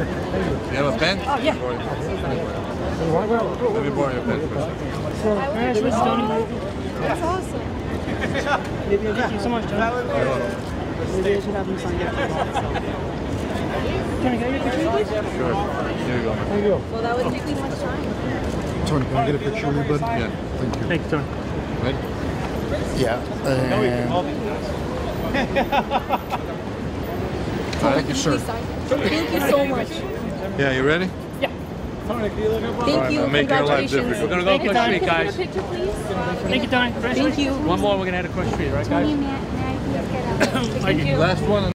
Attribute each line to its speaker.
Speaker 1: You have a pen? Oh, yeah. Let me borrow your pen for a second.
Speaker 2: That's awesome.
Speaker 3: Thank you so much, John.
Speaker 1: Hold on.
Speaker 3: Maybe I should have him sign can I get a picture, please?
Speaker 1: Sure. Here you go.
Speaker 2: Well, that wouldn't take me much time.
Speaker 4: Tony, can I get a picture of you, bud?
Speaker 1: Yeah.
Speaker 4: Thank you.
Speaker 3: Um, Thank you, Tony.
Speaker 1: Ready?
Speaker 4: Yeah.
Speaker 1: Thank you, sir.
Speaker 2: Thank you so much.
Speaker 1: Yeah, you ready? Yeah.
Speaker 2: Thank
Speaker 1: Alright,
Speaker 2: you.
Speaker 1: I'll make your life
Speaker 2: Congratulations.
Speaker 5: We're gonna go
Speaker 3: Thank you,
Speaker 5: across the
Speaker 3: Tony.
Speaker 5: street,
Speaker 2: Can I
Speaker 5: guys.
Speaker 2: get a picture, please?
Speaker 3: Thank you, Tony.
Speaker 2: Thank you.
Speaker 5: One more, we're gonna head across the street, right, guys?
Speaker 2: Tony, may I, may I please get a
Speaker 5: Thank you.
Speaker 1: Last one.